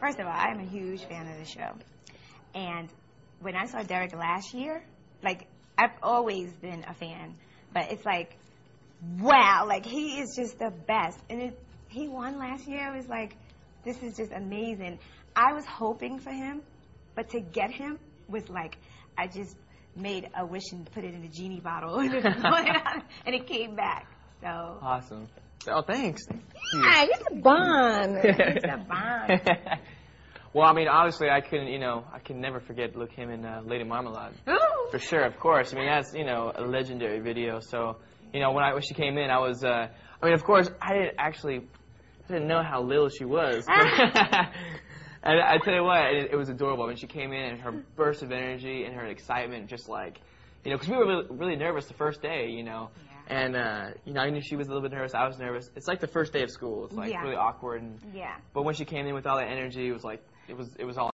First of all, I'm a huge fan of the show. And when I saw Derek last year, like, I've always been a fan, but it's like, wow, like, he is just the best. And it, he won last year. It was like, this is just amazing. I was hoping for him, but to get him was like, I just made a wish and put it in a genie bottle and it came back. So. Awesome. Oh, thanks. Hi, it's a bond. It's a bond. well, I mean, obviously, I couldn't, you know, I can never forget Lil' Kim in uh, Lady Marmalade. Ooh. For sure, of course. I mean, that's you know a legendary video. So, you know, when I when she came in, I was, uh, I mean, of course, I didn't actually, I didn't know how little she was. and I tell you what, it, it was adorable. When she came in, and her burst of energy and her excitement, just like, you know, because we were really, really nervous the first day, you know. And uh, you know, I knew she was a little bit nervous. I was nervous. It's like the first day of school. It's like Yeah. really awkward. And Yeah. but when she came in with all that energy, it was like it was it was all